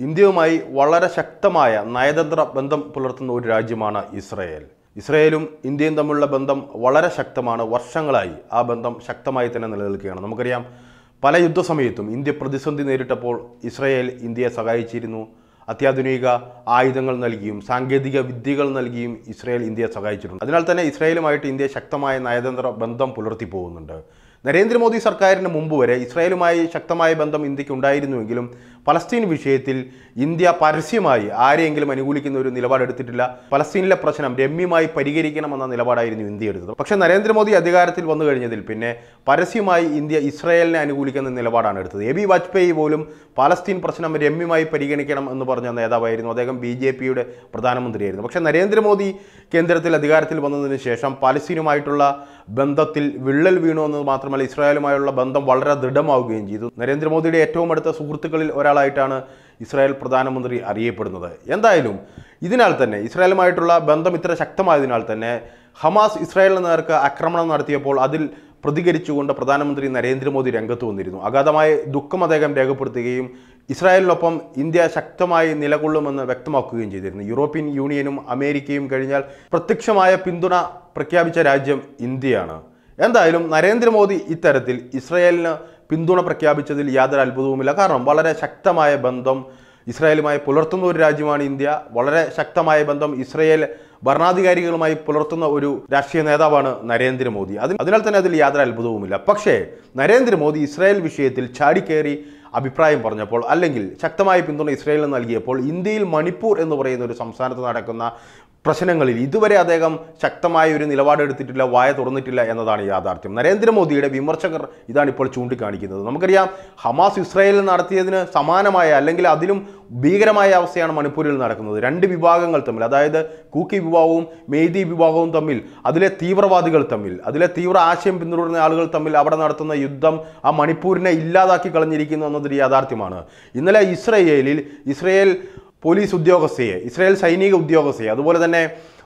ഇന്ത്യയുമായി വളരെ ശക്തമായ നയതന്ത്ര ബന്ധം പുലർത്തുന്ന ഒരു രാജ്യമാണ് ഇസ്രയേൽ. ഇസ്രയേലും ഇന്ത്യയും തമ്മിലുള്ള ബന്ധം വളരെ ശക്തമാണ്. വർഷങ്ങളായി ആ ബന്ധം ശക്തമായി തന്നെ നിലനിൽക്കുകയാണ്. നമുക്കറിയാം പല യുദ്ധസമയത്തും ഇന്ത്യ പ്രതിസന്ധി നേരിട്ടപ്പോൾ ഇസ്രയേൽ ഇന്ത്യയെ സഹായിച്ചിരുന്നു. അത്യാധുനിക ആയുധങ്ങൾ നൽകിയും സാങ്കേതിക വിദ്യകൾ നൽകിയും ഇസ്രയേൽ ഇന്ത്യയെ സഹായിച്ചിട്ടുണ്ട് അതിനാൽ തന്നെ ഇസ്രയേലുമായിട്ട് ഇന്ത്യ ശക്തമായ നയതന്ത്ര ബന്ധം പുലർത്തി പോകുന്നുണ്ട്. നരേന്ദ്രമോദി സർക്കാരിന് മുമ്പ് വരെ ഇസ്രായേലുമായി ശക്തമായ ബന്ധം ഇന്ത്യയ്ക്ക് ഉണ്ടായിരുന്നുവെങ്കിലും പലസ്തീൻ വിഷയത്തിൽ ഇന്ത്യ പരസ്യമായി ആരെയെങ്കിലും അനുകൂലിക്കുന്ന ഒരു നിലപാടെടുത്തിട്ടില്ല. പലസ്തീനിലെ പ്രശ്നം രമ്യമായി പരിഹരിക്കണമെന്ന നിലപാടായിരുന്നു ഇന്ത്യ എടുത്തത്. പക്ഷേ നരേന്ദ്രമോദി അധികാരത്തിൽ വന്നു കഴിഞ്ഞതിൽ പിന്നെ പരസ്യമായി ഇന്ത്യ ഇസ്രായേലിനെ അനുകൂലിക്കുന്ന നിലപാടാണ് എടുത്തത്. എ ബി വാജ്പേയി പോലും പലസ്തീൻ പ്രശ്നം രമ്യമായി പരിഗണിക്കണം എന്ന് പറഞ്ഞ നേതാവായിരുന്നു. അദ്ദേഹം ബി ജെ പിയുടെ പ്രധാനമന്ത്രിയായിരുന്നു. പക്ഷേ നരേന്ദ്രമോദി കേന്ദ്രത്തിൽ അധികാരത്തിൽ വന്നതിന് ശേഷം പലസ്തീനുമായിട്ടുള്ള ബന്ധത്തിൽ വിള്ളൽ വീണു എന്നത് മാത്രമല്ല ഇസ്രായേലുമായുള്ള ബന്ധം വളരെ ദൃഢമാവുകയും ചെയ്തു. നരേന്ദ്രമോദിയുടെ ഏറ്റവും അടുത്ത സുഹൃത്തുക്കളിൽ ഒരാളായിട്ടാണ് ഇസ്രായേൽ പ്രധാനമന്ത്രി അറിയപ്പെടുന്നത്. എന്തായാലും ഇതിനാൽ തന്നെ ഇസ്രായേലുമായിട്ടുള്ള ബന്ധം ഇത്ര ശക്തമായതിനാൽ തന്നെ ഹമാസ് ഇസ്രായേലിന് നേർക്ക് ആക്രമണം നടത്തിയപ്പോൾ അതിൽ പ്രതികരിച്ചുകൊണ്ട് പ്രധാനമന്ത്രി നരേന്ദ്രമോദി രംഗത്ത് വന്നിരുന്നു. അഗാധമായ ദുഃഖം അദ്ദേഹം രേഖപ്പെടുത്തുകയും ഇസ്രായേലിനൊപ്പം ഇന്ത്യ ശക്തമായി നിലകൊള്ളുമെന്ന് വ്യക്തമാക്കുകയും ചെയ്തിരുന്നു. യൂറോപ്യൻ യൂണിയനും അമേരിക്കയും കഴിഞ്ഞാൽ പ്രത്യക്ഷമായ പിന്തുണ പ്രഖ്യാപിച്ച രാജ്യം ഇന്ത്യയാണ്. എന്തായാലും നരേന്ദ്രമോദി ഇത്തരത്തിൽ ഇസ്രയേലിന് പിന്തുണ പ്രഖ്യാപിച്ചതിൽ യാതൊരു അത്ഭുതവുമില്ല. കാരണം വളരെ ശക്തമായ ബന്ധം ഇസ്രായേലുമായി പുലർത്തുന്ന ഒരു രാജ്യമാണ് ഇന്ത്യ. വളരെ ശക്തമായ ബന്ധം ഇസ്രയേൽ ഭരണാധികാരികളുമായി പുലർത്തുന്ന ഒരു രാഷ്ട്രീയ നേതാവാണ് നരേന്ദ്രമോദി. അതിൽ അതിനാൽ തന്നെ അതിൽ യാതൊരു അത്ഭുതവുമില്ല. പക്ഷേ നരേന്ദ്രമോദി ഇസ്രായേൽ വിഷയത്തിൽ ചാടിക്കേറി അഭിപ്രായം പറഞ്ഞപ്പോൾ അല്ലെങ്കിൽ ശക്തമായ പിന്തുണ ഇസ്രായേലിന് നൽകിയപ്പോൾ ഇന്ത്യയിൽ മണിപ്പൂർ എന്ന് പറയുന്ന ഒരു സംസ്ഥാനത്ത് നടക്കുന്ന പ്രശ്നങ്ങളിൽ ഇതുവരെ അദ്ദേഹം ശക്തമായ ഒരു നിലപാടെടുത്തിട്ടില്ല വായ തുറന്നിട്ടില്ല എന്നതാണ് യാഥാർത്ഥ്യം. നരേന്ദ്രമോദിയുടെ വിമർശകർ ഇതാണ് ഇപ്പോൾ ചൂണ്ടിക്കാണിക്കുന്നത്. നമുക്കറിയാം ഹമാസ് ഇസ്രായേലിൽ നടത്തിയതിന് സമാനമായ അല്ലെങ്കിൽ അതിലും ഭീകരമായ അവസ്ഥയാണ് മണിപ്പൂരിൽ നടക്കുന്നത്. രണ്ട് വിഭാഗങ്ങൾ തമ്മിൽ അതായത് കൂക്കി വിഭാഗവും മെയ്തി വിഭാഗവും തമ്മിൽ അതിലെ തീവ്രവാദികൾ തമ്മിൽ അതിലെ തീവ്ര ആശയം പിന്തുടരുന്ന ആളുകൾ തമ്മിൽ അവിടെ നടത്തുന്ന യുദ്ധം ആ മണിപ്പൂരിനെ ഇല്ലാതാക്കി കളഞ്ഞിരിക്കുന്നു എന്നതൊരു യാഥാർത്ഥ്യമാണ്. ഇന്നലെ ഇസ്രയേലിൽ ഇസ്രയേൽ പോലീസ് ഉദ്യോഗസ്ഥയെ ഇസ്രായേൽ സൈനിക ഉദ്യോഗസ്ഥയെ അതുപോലെ തന്നെ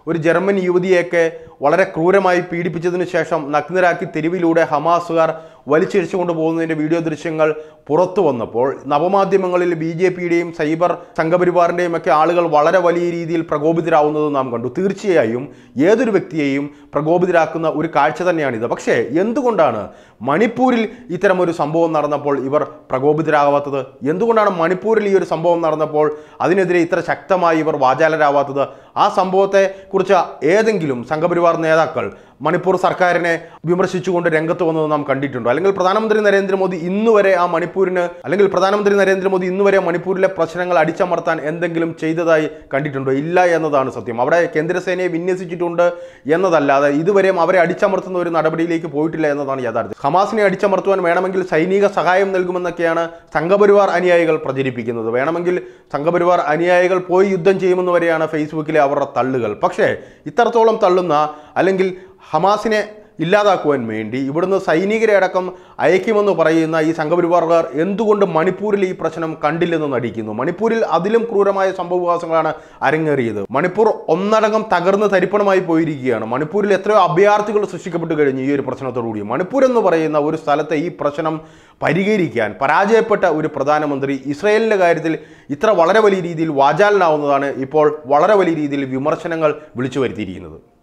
ഒരു ജർമ്മൻ യുവതിയെയൊക്കെ വളരെ ക്രൂരമായി പീഡിപ്പിച്ചതിനു ശേഷം നഗ്നരാക്കി തെരുവിലൂടെ ഹമാസുകാർ വലിച്ചിഴച്ചു കൊണ്ടുപോകുന്നതിന്റെ വീഡിയോ ദൃശ്യങ്ങൾ പുറത്തു വന്നപ്പോൾ നവമാധ്യമങ്ങളിൽ ബി ജെ പിയുടെയും സൈബർ സംഘപരിവാറിന്റെയും ഒക്കെ ആളുകൾ വളരെ വലിയ രീതിയിൽ പ്രകോപിതരാവുന്നത് നാം കണ്ടു. തീർച്ചയായും ഏതൊരു വ്യക്തിയെയും പ്രകോപിതരാക്കുന്ന ഒരു കാഴ്ച തന്നെയാണിത്. പക്ഷേ എന്തുകൊണ്ടാണ് മണിപ്പൂരിൽ ഇത്തരം ഒരു സംഭവം നടന്നപ്പോൾ ഇവർ പ്രകോപിതരാകാത്തത്? എന്തുകൊണ്ടാണ് മണിപ്പൂരിൽ ഈ ഒരു സംഭവം നടന്നപ്പോൾ അതിനെതിരെ ഇത്ര ശക്തമായി ഇവർ വാചാലരാവാത്തത്? ആ സംഭവത്തെക്കുറിച്ച് ഏതെങ്കിലും സംഘപരിവാർ നേതാക്കൾ മണിപ്പൂർ സർക്കാരിനെ വിമർശിച്ചുകൊണ്ട് രംഗത്ത് വന്നത് നാം കണ്ടിട്ടുണ്ടോ? അല്ലെങ്കിൽ പ്രധാനമന്ത്രി നരേന്ദ്രമോദി ഇന്ന് വരെ ആ മണിപ്പൂരിന് അല്ലെങ്കിൽ പ്രധാനമന്ത്രി നരേന്ദ്രമോദി ഇന്ന് വരെ മണിപ്പൂരിലെ പ്രശ്നങ്ങൾ അടിച്ചമർത്താൻ എന്തെങ്കിലും ചെയ്തതായി കണ്ടിട്ടുണ്ടോ? ഇല്ല എന്നതാണ് സത്യം. അവിടെ കേന്ദ്രസേനയെ വിന്യസിച്ചിട്ടുണ്ട് എന്നതല്ലാതെ ഇതുവരെയും അവരെ അടിച്ചമർത്തുന്ന ഒരു നടപടിയിലേക്ക് പോയിട്ടില്ല എന്നതാണ് യാഥാർത്ഥ്യം. ഹമാസിനെ അടിച്ചമർത്തുവാൻ വേണമെങ്കിൽ സൈനിക സഹായം നൽകുമെന്നൊക്കെയാണ് സംഘപരിവാർ അനുയായികൾ പ്രചരിപ്പിക്കുന്നത്. വേണമെങ്കിൽ സംഘപരിവാർ അനുയായികൾ പോയി യുദ്ധം ചെയ്യുമെന്ന് വരെയാണ് ഫേസ്ബുക്കിലെ അവരുടെ തള്ളുകൾ. പക്ഷേ ഇത്രത്തോളം തള്ളുന്ന അല്ലെങ്കിൽ ഹമാസിനെ ഇല്ലാതാക്കുവാൻ വേണ്ടി ഇവിടുന്ന് സൈനികരെ അടക്കം അയക്കുമെന്ന് പറയുന്ന ഈ സംഘപരിവാറുകാർ എന്തുകൊണ്ട് മണിപ്പൂരിൽ ഈ പ്രശ്നം കണ്ടില്ലെന്ന് നടിക്കുന്നു? മണിപ്പൂരിൽ അതിലും ക്രൂരമായ സംഭവവികാസങ്ങളാണ് അരങ്ങേറിയത്. മണിപ്പൂർ ഒന്നടങ്കം തകർന്ന് തരിപ്പണമായി പോയിരിക്കുകയാണ്. മണിപ്പൂരിൽ എത്രയോ അഭയാർത്ഥികൾ സൃഷ്ടിക്കപ്പെട്ട് കഴിഞ്ഞു ഈ ഒരു പ്രശ്നത്തോടുകൂടി. മണിപ്പൂർ എന്ന് പറയുന്ന ഒരു സ്ഥലത്തെ ഈ പ്രശ്നം പരിഹരിക്കാൻ പരാജയപ്പെട്ട ഒരു പ്രധാനമന്ത്രി ഇസ്രയേലിന്റെ കാര്യത്തിൽ ഇത്ര വളരെ വലിയ രീതിയിൽ വാചാലനാവുന്നതാണ് ഇപ്പോൾ വളരെ വലിയ രീതിയിൽ വിമർശനങ്ങൾ വിളിച്ചു വരുത്തിയിരിക്കുന്നത്.